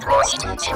Prostitutes.